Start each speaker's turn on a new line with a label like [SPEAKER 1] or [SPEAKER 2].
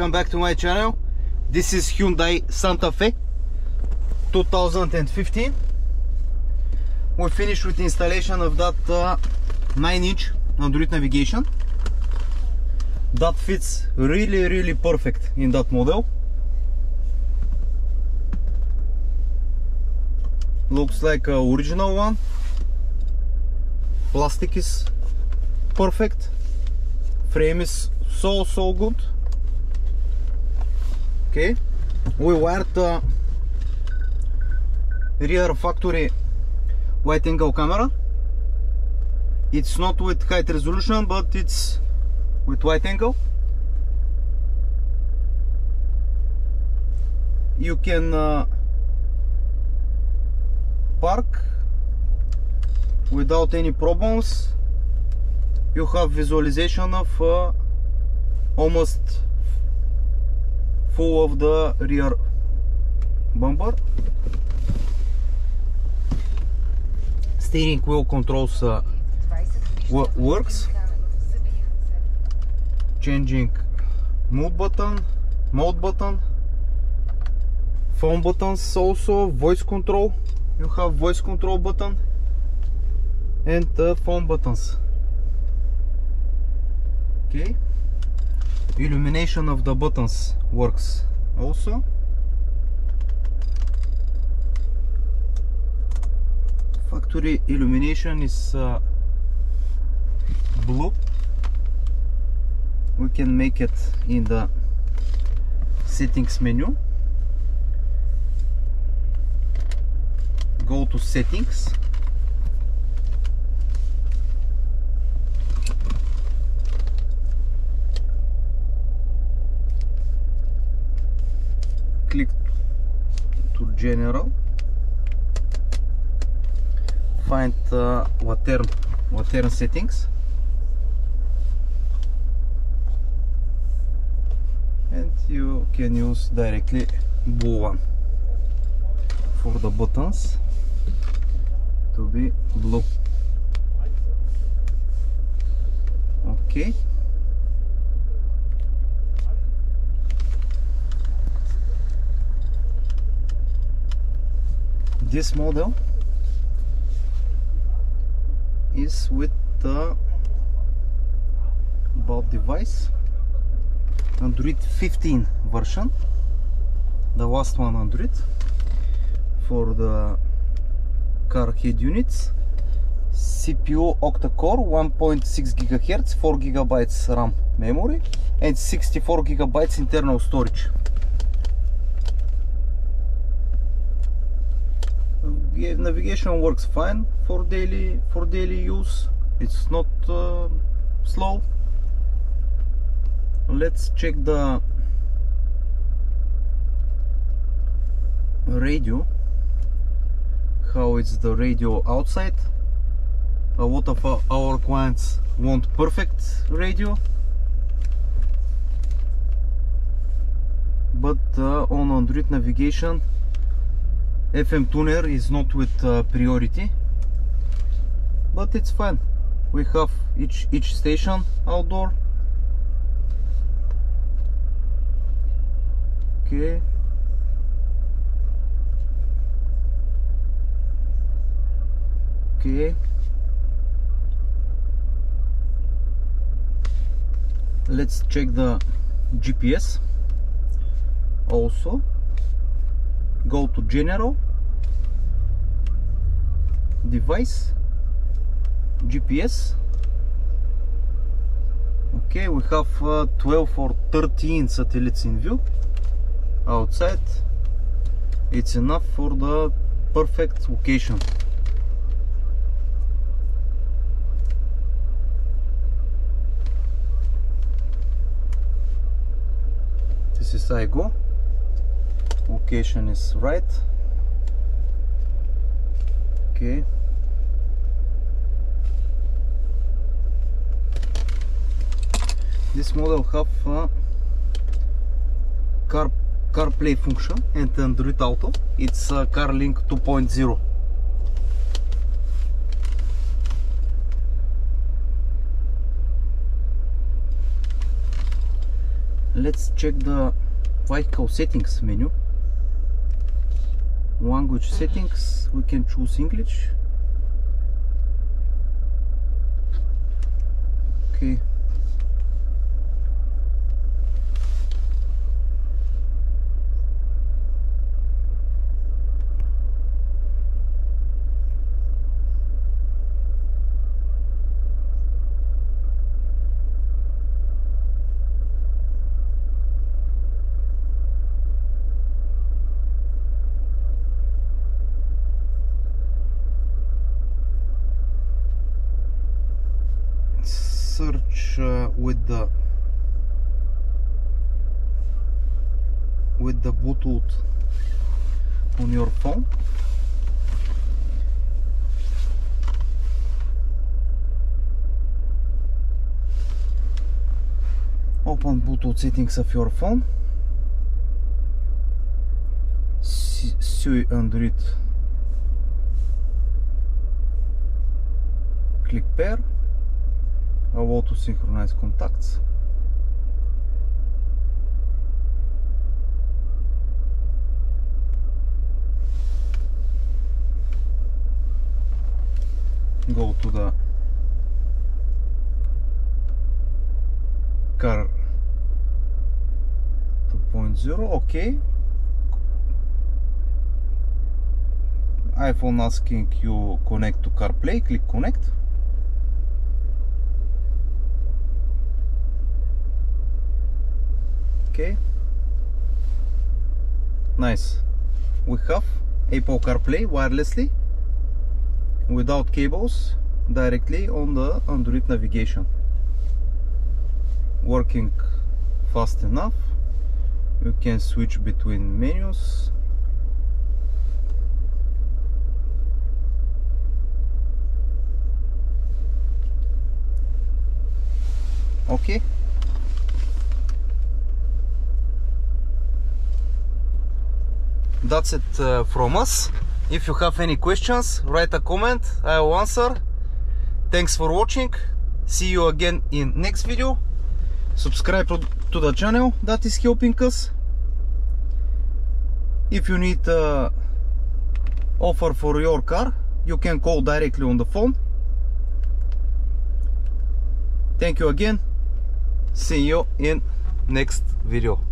[SPEAKER 1] welcome back to my channel this is Hyundai Santa Fe 2015 we finished with installation of that uh, 9 inch Android navigation that fits really really perfect in that model looks like a original one plastic is perfect frame is so so good okay we wired the rear factory. Wide angle camera? It's not with high resolution but it's with wide angle you can uh, park without any problems. You have visualization of uh, almost full of the rear bumper steering wheel controls uh, works. Changing mode button mode button. Phone buttons also voice control. You have voice control button and the phone buttons. Okay illumination of the buttons works also. Factory illumination is uh, blue. We can make it in the settings menu. Go to settings click to general. Find uh, Wattern settings. And you can use directly blue one. For the buttons to be blue. Okay this model is with the about device Android 15 version the last one Android for the car head units CPU octa-core 1.6 GHz 4 GB RAM memory and 64 GB internal storage navigation works fine for daily for daily use. It's not uh, slow. Let's check the radio. How is the radio outside? A lot of uh, our clients want perfect radio. But uh, on Android navigation FM tuner is not with uh, priority but it's fine. We have each each station outdoor. Okay. Okay. Let's check the GPS also go to general device GPS okay we have uh, 12 or 13 satellites in view. Outside it's enough for the perfect location. This is I go location is right. Okay. This model have a car CarPlay function and Android Auto. It's a CarLink 2.0 let's check the vehicle settings menu language settings we can choose English. Okay uh, with the with the Bluetooth on your phone. Open Bluetooth settings of your phone. See Android click pair allow to synchronize contacts go to the car 2.0 okay iPhone asking you connect to CarPlay click connect okay. Nice. We have Apple CarPlay wirelessly without cables directly on the Android navigation. Working fast enough. You can switch between menus. Okay that's it uh, from us. If you have any questions write a comment i will answer. Thanks for watching. See you again in next video. Subscribe to the channel that is helping us. If you need uh, offer for your car you can call directly on the phone. Thank you again. See you in next video